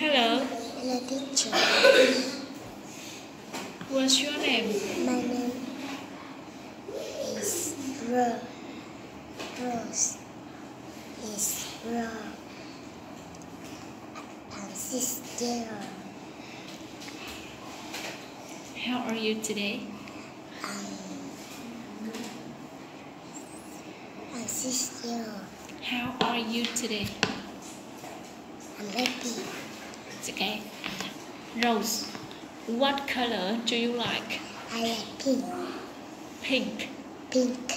Hello, Hello, teacher. what's your name? My name is Rose. Rose is Rose. I'm sister. How are you today? Um, I'm, I'm sister. How are you today? I'm happy. It's okay. Rose, what color do you like? I like pink. Pink. Pink.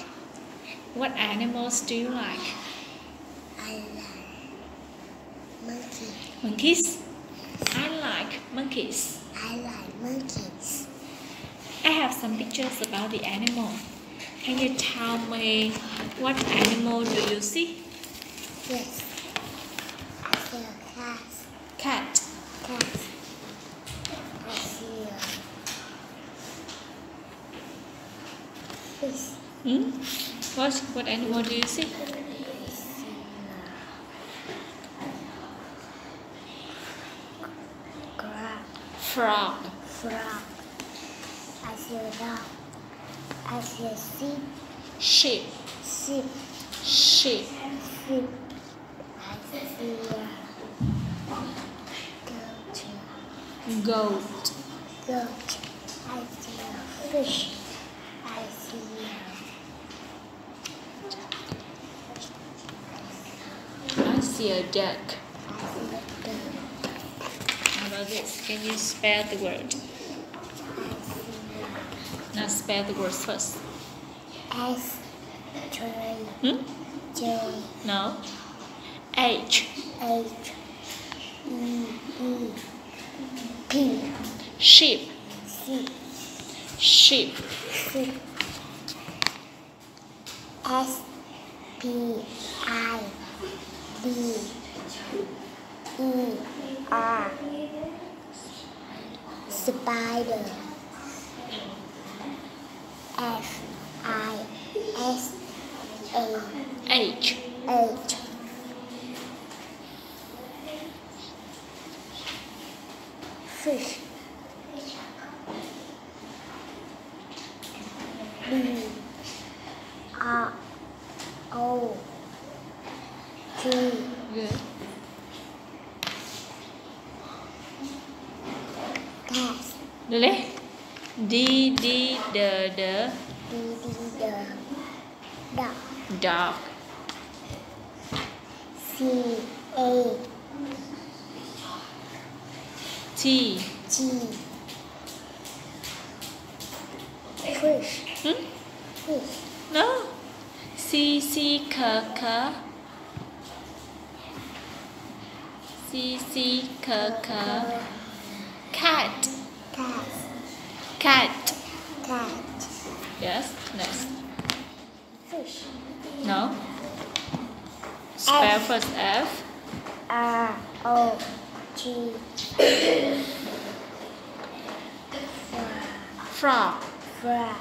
What animals do you like? I like monkey. Monkeys. I like monkeys. I like monkeys. I have some pictures about the animal. Can you tell me what animal do you see? Yes. I see a cat. Cat. Cat. I see a fish. Hmm? What what animal do you see? I see a crab. Frog. Frog. I see a dog. I see a sheep. Sheep. Sheep. Sheep. Sheep. I see a goat. Goat. Goat. I see a fish. I see I see a duck. a, I see a duck. How about this? Can you spell the word? Now spell the words first. S J Hmm? J No. H. H E E P Sheep. C Sheep. C S P I D E R Spider F I S A H. H fish B R O G Good. Really? D D the the D D the dog dog. C A T. G fish Hmm? fish No. C C K K. C C K K. Cat. cat Cat. cat Yes. Next. fish No. Spell first F. R O G Frog. frog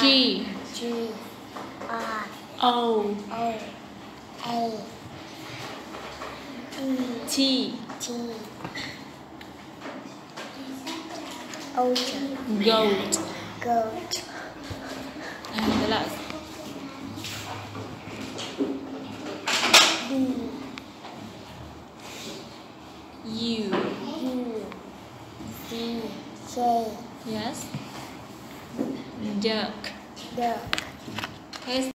G. G R O. O A E T. T Ocean Goat. goat And the last. B U. U C J Yes. Duck. duck S